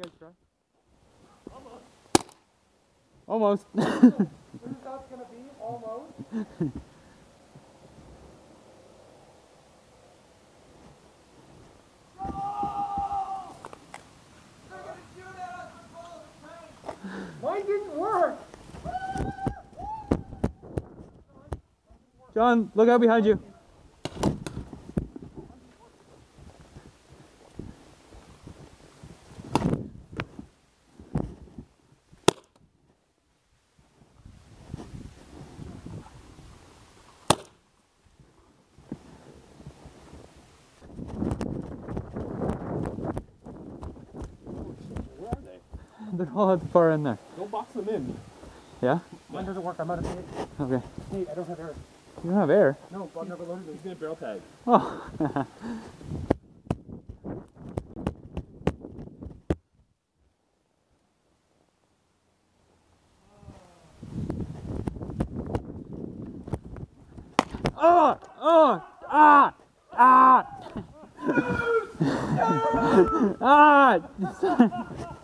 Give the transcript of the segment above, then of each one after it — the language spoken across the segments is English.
you guys try? Almost. Almost. Who's that's gonna be? Almost. Mine didn't work. John, look out behind you. They're all at the far end there. Don't box them in. Yeah? Mine doesn't work. I'm out of date. Okay. Nate, I don't have air. You don't have air. No, I've never loaded He's it. gonna barrel tag. Oh. oh! Oh! Ah! Ah! ah!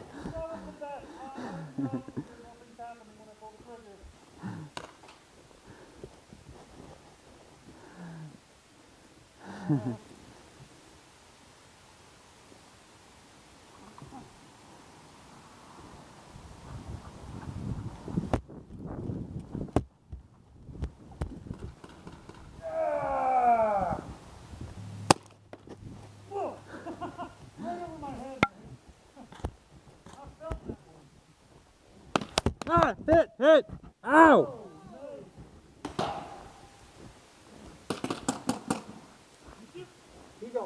Ah! Hit! Hit! Ow! He got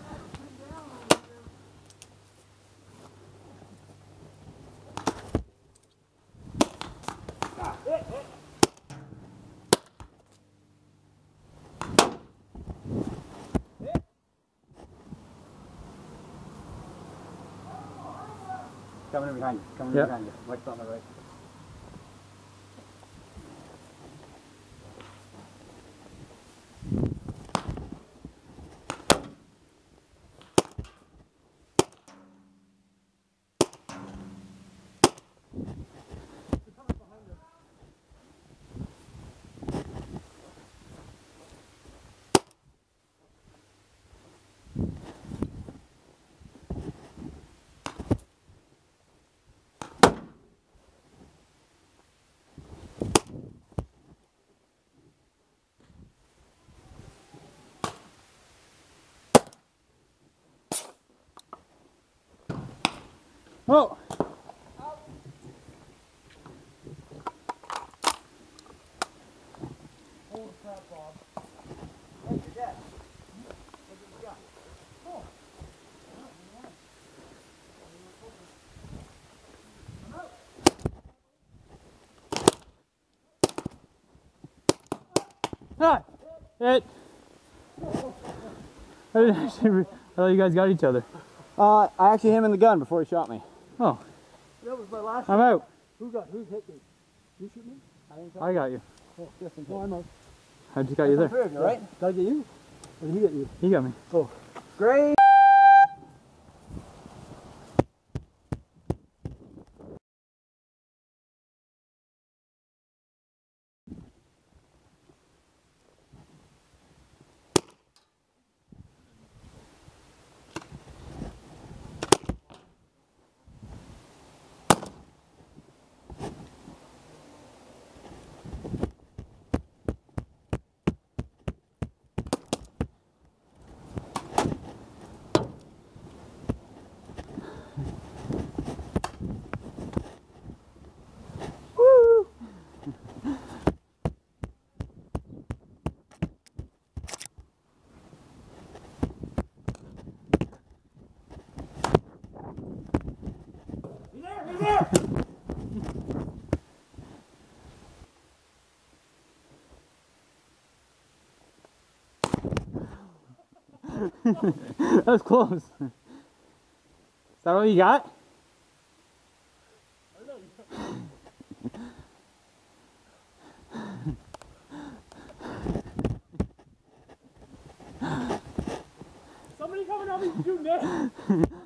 Coming in behind you. Coming in behind you. Mike's on the right. Oh. Hit! I didn't actually. I thought you guys got each other. Uh, I actually hit him in the gun before he shot me. Oh, That was my last I'm out. Who got, who hit me? You shoot me? I didn't I got you. Oh, yes, I'm no, I'm out. I just got you there. Three right? Did I get you? Or did he get you? He got me. Oh. Great. that was close. Is that all you got? Somebody coming up and shoot next.